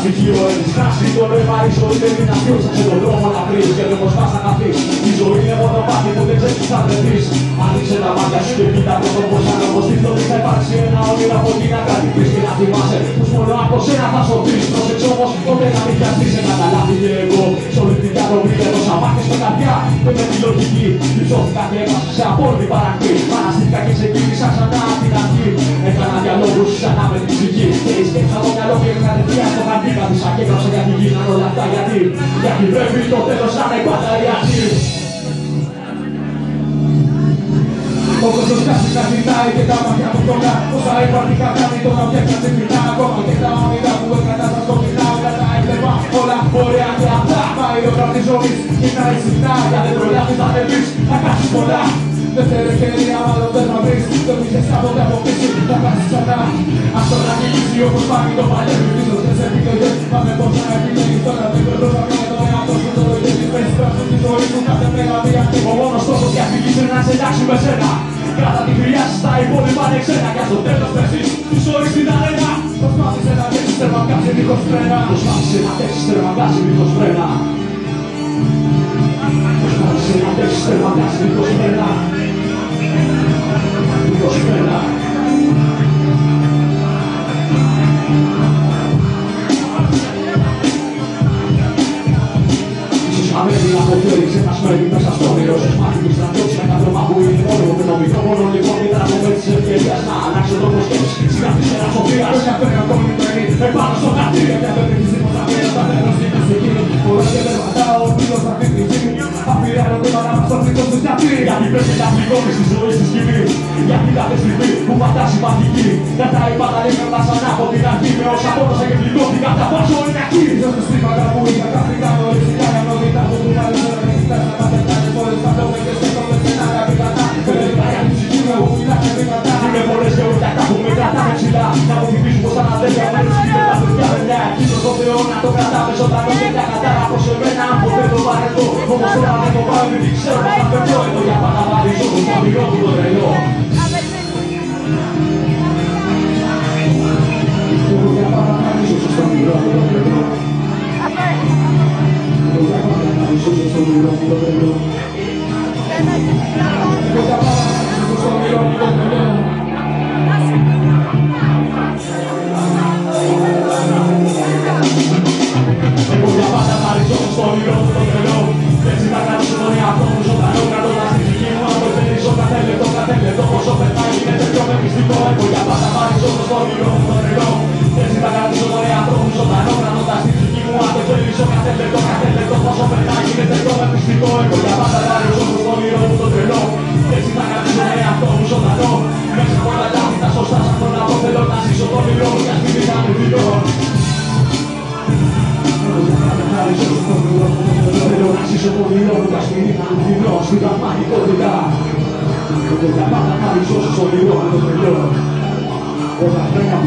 στοιχείο ενισχάσει το ρεύμα ίσο είναι δυνατή σε τον δρόμο να βρεις και δεν πως πας να καθείς Η ζωή είναι μόνο πάτη που δεν ξέρεις θα βρεθείς Άνοιξε τα μάτια σου και κοίτα το το πως αν όπως ότι θα υπάρξει ένα όνειρο από την αγάπη και να θυμάσαι πως μόνο από σένα θα σωθείς Πρόσεξε όμως ποτέ να μην πιαστείς ένα καλάθι και εγώ Σ' όλη την κατοβρή έδωσα μάχες με καρδιά και με τη λογική Λυζώθηκα και έμασα σε απόλυτη παρακμή Παραστήκα και σε κίνησα ξανά από την αρχή Έκανα διαλόγους ξανά με την ψυχή γιατί Γιατί πρέπει το τέλος να είναι πάντα η αρχή όπως το σκάσει να κοιτάει και τα μάτια μου κοντά Όσα υπαρχικά κάνει το να βγαίνει να ξυπνά Ακόμα και τα όνειρα που έκανα τα σκοτεινά Όλα τα έβλεπα όλα ωραία και αυτά Μα η ώρα της ζωής είναι συχνά Για δεν προλάβεις να ανεβείς, να κάνεις πολλά Δεύτερη ευκαιρία μάλλον δεν θα βρεις. Δεν πήγες κάποτε από πίσω, θα κάνεις ξανά Ας το να κυλήσει όπως πάλι το παλιό Τις σωστές επιλογές σένα Κράτα τη χρειά σου τα υπόλοιπα είναι ξένα Κι στο τέλος πέσεις τη ζωή στην αρένα. Προσπάθησε να δέσεις τερμαγκάζει δίχως φρένα. Προσπάθησε να δέσεις τερμαγκάζει δίχως φρένα. Προσπάθησε να δέσεις τερμαγκάζει δίχως φρένα Αμένει από χέρι σε μας μένει μέσα στο όνειρο Σας μάθει τους στρατιώτες με ένα που είναι μόνο Με το μικρό μόνο λοιπόν ήταν από με της ευκαιρίας Να αλλάξει ο τρόπος σκέψης Σιγά της ένας σοφίας Όχι αυτό είναι ακόμη μένει επάνω στο χαρτί Γιατί δεν έχεις τίποτα πέρα στα πέρα στην μουσική Πολλά και δεν πατάω ο φίλος θα πει τη ζήμη Απειρά ερωτήματα μας στο φρικό του γιατί Γιατί πρέπει να πληγώνεις τη ζωή στη σκηνή Γιατί κάθε στιγμή που πατάς συμπαθική Κατάει πάντα λίγα τα σαν από την αρχή Με όσα πόνωσα και πληγώθηκα τα πάσω είναι εκεί Ίσως τα στήματα που είχα καθηγά Να μου θυμίζουν πως σαν αδέρφια μου έτσι και τα παιδιά παιδιά Ίσως το Θεό να το κρατάμε ζωντανό και τα κατάρα πως εμένα. Ποτέ το παρελθώ Όμως τώρα δεν το πάω επειδή ξέρω πως θα φερθώ Εδώ για πάντα βάλεις όπως το αμυρό μου το τρελό Εδώ για πάντα βάλεις όπως το αμυρό μου το τρελό Εδώ για πάντα βάλεις όπως το αμυρό μου το τρελό Εδώ για πάντα βάλεις όπως το αμυρό μου το τρελό Θέλω να ζήσω το όνειρο μου, ας μην είναι αληθινό στην πραγματικότητα Εγώ για πάντα θα ριζώσω στο όνειρο μου το τρελό Όταν πρέπει να